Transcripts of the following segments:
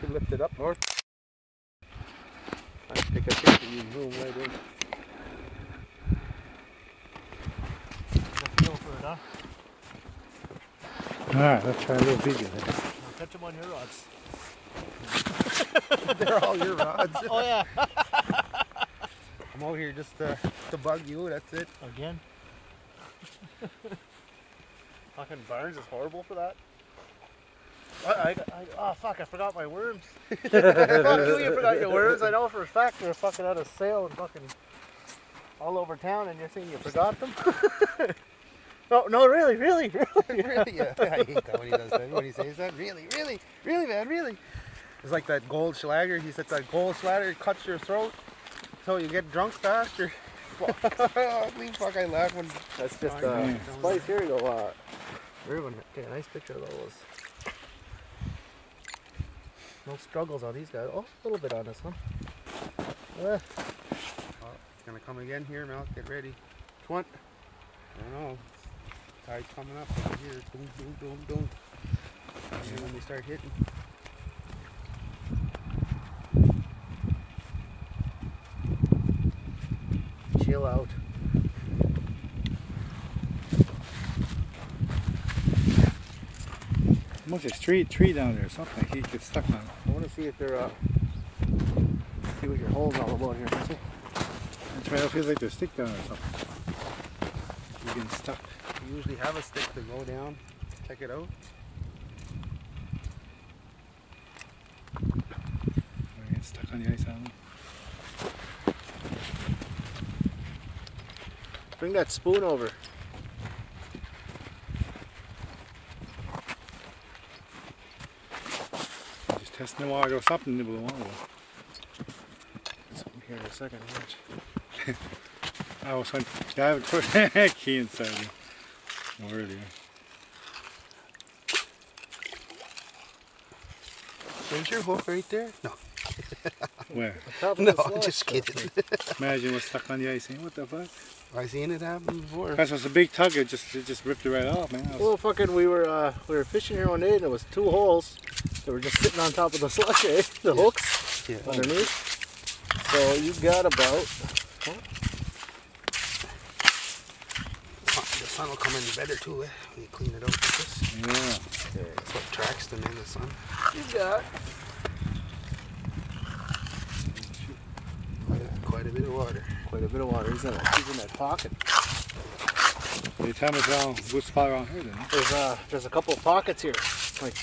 Should lift it up north. I take a picture, you zoom right in. feel for it, huh? Alright, let's try a little bigger then. I'll catch them on your rods. They're all your rods. Oh yeah. I'm over here just to, to bug you, that's it. Again. Fucking Barnes is horrible for that. I, I, I, oh fuck! I forgot my worms. fuck you! You forgot your worms. I know for a fact they're fucking out of sale and fucking all over town, and you're saying you forgot them. no, no, really, really, really. really? Yeah, I hate that when he does that. When he says that, really, really, really, man, really. It's like that Goldschläger. He said that Goldschläger cuts your throat so you get drunk faster. Holy fuck, I laugh when. That's just uh, spice. Here you go. Uh, Ruben, take a nice picture of those. No struggles on these guys. Oh, a little bit on this one. Uh, Oh, it's gonna come again here, Mel. Get ready. One? I don't know. Tide's coming up over here. Boom, boom, boom, boom. And when they start hitting. chill out. Be a tree, tree down there or something. He gets stuck on. I want to see if they're uh, see what your hole's all about here. Let's see. That's right. It feels like there's a stick down or something. He's getting stuck. You usually have a stick to go down. Check it out. We're getting stuck on the ice island. Bring that spoon over. Just testing the water or something nibble the water. Something here in a second. Watch. I was trying to dive first. Key inside you. Earlier. There's your hook right there. No, Where? No, I'm sludge. just kidding. Imagine what's stuck on the ice. Saying, what the fuck? I've seen it happen before. That's was a big tug. It just it just ripped it right off, man. Was- Well, fucking, we were uh, we were fishing here one day, and there was two holes that were just sitting on top of the sludge, eh? The Yeah. hooks Yeah. underneath. So you got about The sun will come in better too eh, when you clean it out like this. yeah. That's what tracks them in the sun. you got Quite a, bit of water. quite a bit of water. He's in, that- he's in that pocket. They tell me it's around good spot around here then. There's uh there's a couple of pockets here, like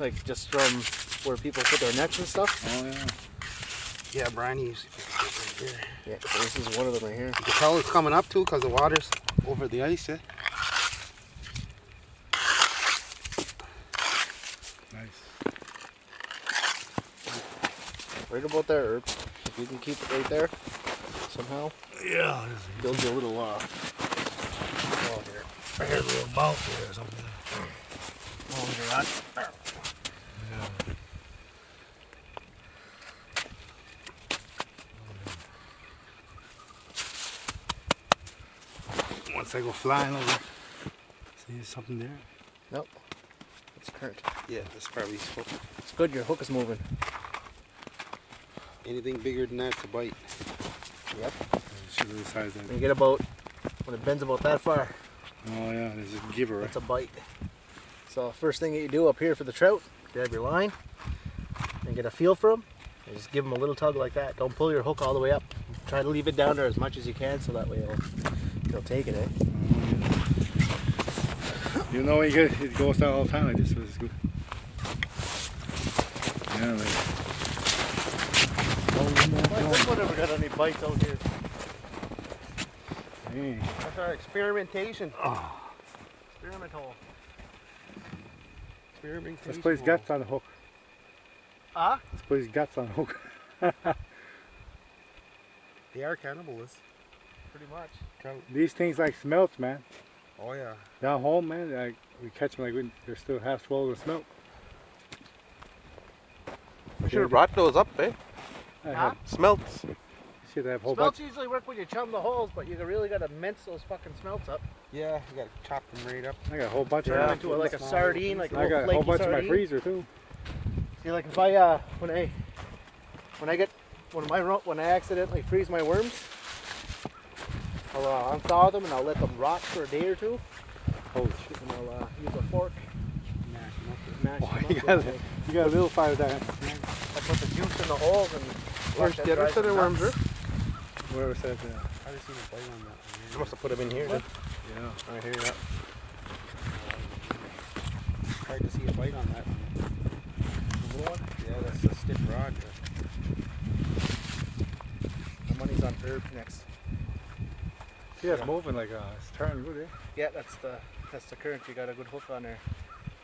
like just from where people put their nets and stuff. Oh yeah. Yeah, Brian used to right there. Yeah, so this is one of them right here. You can tell it's coming up too because the water's over the ice. Eh? Nice. Right about there, Herb. If you can keep it right there somehow, Yeah. build you a little uh Oh, here. I had a little mouth there or something. oh, that. Once I go flying over, see there's something there. Nope. It's current. Yeah, that's probably hook. It's good your hook is moving. Anything bigger than that's a bite. Yep. Should really size that. You get about when it bends about that far, Oh yeah, there's a giver. That's a bite. So first thing that you do up here for the trout, grab your line and get a feel for them. And just give them a little tug like that. Don't pull your hook all the way up. Try to leave it down there as much as you can so that way it'll, it'll take it, eh? You know you get it goes down all the time like this, so it's good. Yeah, like This one never got any bites out here. hey. That's our experimentation. Experiment hole. Experimentation. Let's put his guts on the hook. Ah? Let's put his guts on the hook. They are cannibalists. Pretty much. These things like smelts, man. Oh yeah. Down home, man, like we catch them like when they're still half swollen with smelt. I should have brought those up, eh? I Huh? have, Smelts. should have a whole Smelts bunch. usually work when you chum the holes, but you really gotta mince those fucking smelts up. Yeah, you gotta chop them right up. I got a whole bunch Yeah, of into them. like a sardine, like a I little got a whole flaky bunch in my freezer too. See, like if I uh, when I when I get when my when I accidentally freeze my worms, I'll uh, unthaw them and I'll let them rot for a day or two, Holy shit. and I'll uh, use a fork Mash them up. mash Oh, them up. you with got it. it. You got a little fire down. I put the juice in the holes and Where's the other dry set of some worms? nuts. Where was that? Uh, I just seen a bite on that You must have put them in here. Then. yeah. I hear that. Hard to see a bite on that. The little one. Yeah, that's a stiff rod. The money's on herb next. See, that's moving like uh, it's turning good, eh? Yeah, that's the that's the current. You got a good hook on there.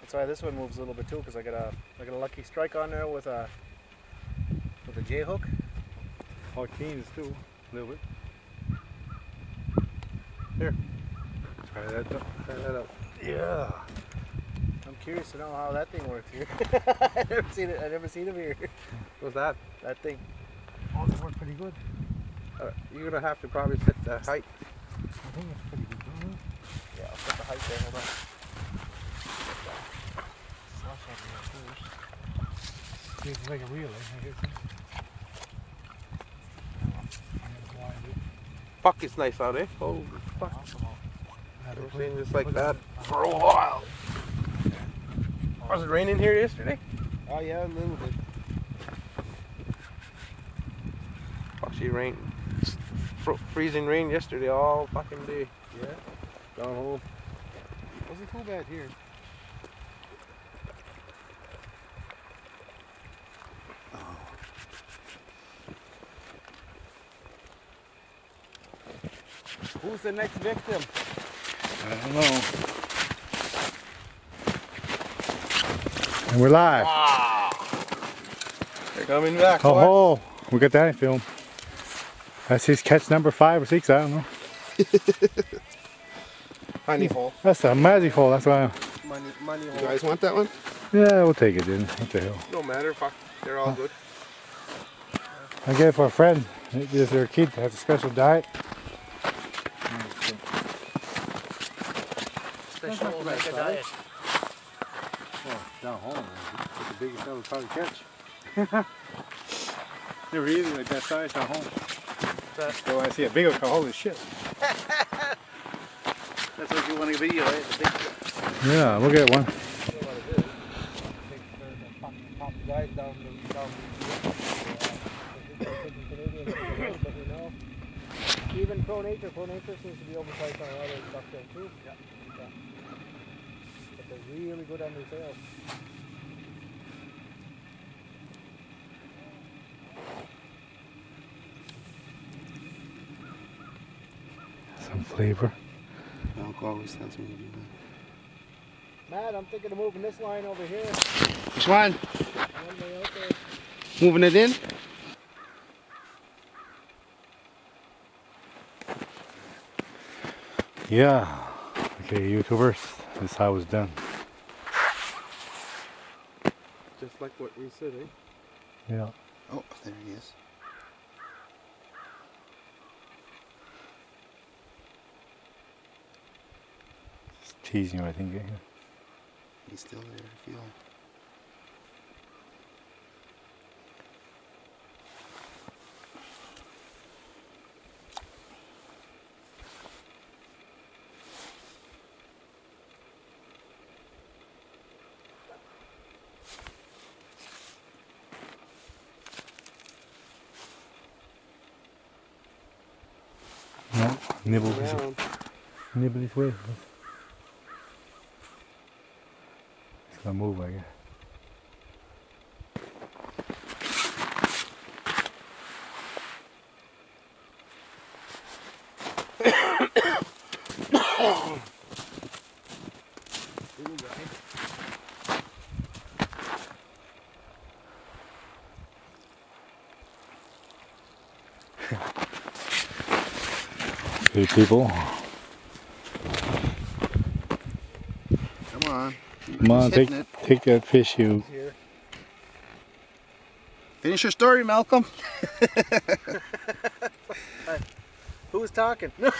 That's why this one moves a little bit too, because I got a I got a lucky strike on there with a with a J hook. All keens too, a little bit. Here. Try that. out. Try that out. Yeah. I'm curious to know how that thing works here. I never seen it. I never seen him here. What's that? That thing. Oh, they work pretty good. Uh, you're gonna have to probably set the height. I think it's pretty good. Don't? Yeah, I'll put the height there. Hold on. Flush out there first. See, it's like a reel, eh? I hear something. Fuck, it's nice out, eh? Oh, fuck. It's been just they like that for a while. Was it raining here yesterday? Oh yeah, a little bit. Fuck, she rained. Freezing rain yesterday all fucking day. Yeah. Down home. Wasn't too bad here. Who's the next victim? I don't know. And we're live. They're coming back. Oh, boy. Oh, ho. we got that in film. That's his catch number five or six. I don't know. Honey hole. That's a magic hole. That's why. Money, money You guys want that one? Yeah, we'll take it then. What the hell? No matter. Fuck. They're all good. I get it for a friend. Is their kid has a special diet? Special not Omega bad, diet. Oh, down home. That's the biggest I would probably catch. They're really like that size down home. That- So I see a bigger car, holy shit. That's what you want to video, eh? The big Yeah, we'll get one. You know what it is. Take the, the top, top guys down the down the but you know. Even Pro Nature, Pro Nature seems to be oversized on other stuff there too. Yeah. Yeah. But they're really good on their sales. Some flavor. Alcohol always tells me to do Matt, I'm thinking of moving this line over here. that. Which one? One way out there. Moving it in? Yeah. Okay, YouTubers, this is how it's done. Just like what we said, eh? Yeah. Oh, there he is. Just teasing you, I think. eh? He's still there. I feel. No, nibble, his, nibble his way. It's gonna move, I guess. Okay, people. Come on. Come on, take it. take that fish, you. Finish your story, Malcolm. Who's talking? Who's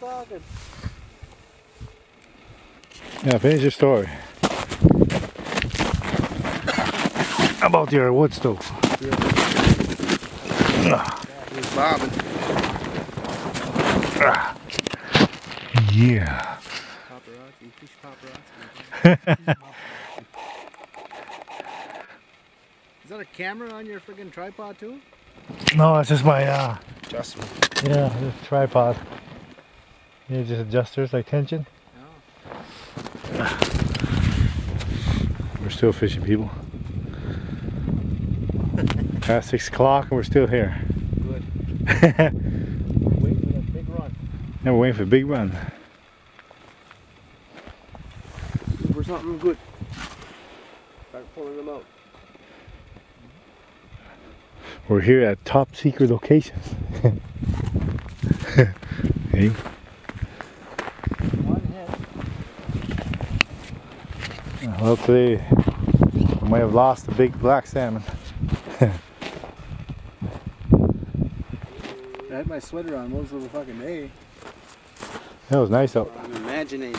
talking? Yeah, finish your story. About your wood stove. He's bobbing. Yeah. Paparazzi, fish paparazzi. Is that a camera on your friggin' tripod too? No, it's just my uh Adjustment. yeah, this tripod. Yeah, just adjusters like tension. No. We're still fishing people. Past six o'clock and we're still here. Good. We're waiting for that big run. Now we're waiting for a big one. For something good. Start pulling them out. We're here at top secret locations. hey, hit. we might have lost the big black salmon. I had my sweater on most of the fucking day. That was nice out. I'm imagining.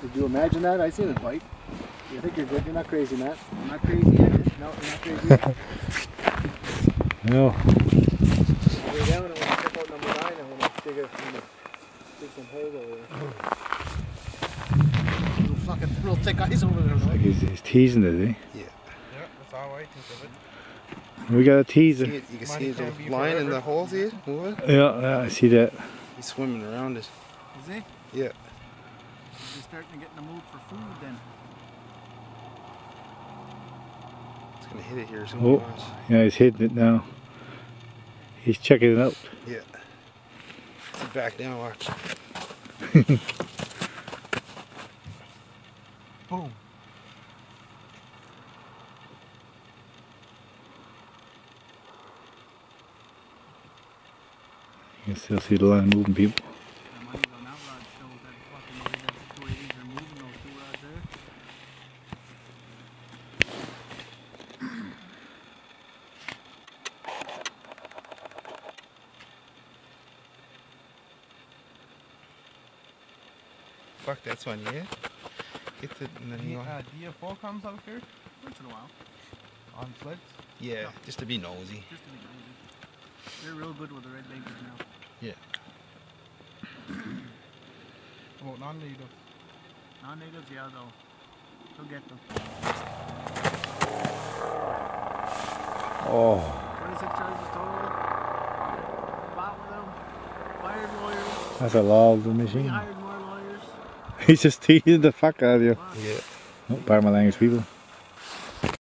Did you imagine that? I seen the bite. You think you're good? You're not crazy, Matt. I'm not crazy yet. No, you're not crazy yet. No, Way down, I want to check out number nine. I want to dig, a, dig some holes over there. Little fucking little thick ice over there. like he's, he's teasing it, eh? Yeah. Yeah, that's how I think of it. We got a teaser. you can Money see can't be the line in the hole, see it? Yeah, yeah, I see that. He's swimming around it. Is he? Yeah. He's starting to get in the mood for food then. It's gonna hit it here soon. Oh. watch. Yeah, he's hitting it now. He's checking it out. Yeah. Sit back down, watch. Boom. You can still see the line moving people. The that rod still. That fucking way that the 280s are moving those two rods there. Fuck, that's one, yeah? Gets it and then you Uh, DFO comes out here Once in a while. on sleds. Yeah, just to be nosy. Just to be nosy. They're real good with the red bankers now. Well, non-native. Non-natives, yeah, oh, they'll, they'll get them. Oh, 26 charges total. Bought with them. Fired lawyers. that's a loud We machine. hired more lawyers. He's just teasing the fuck out of you. Yeah. Oh, pardon my language, people.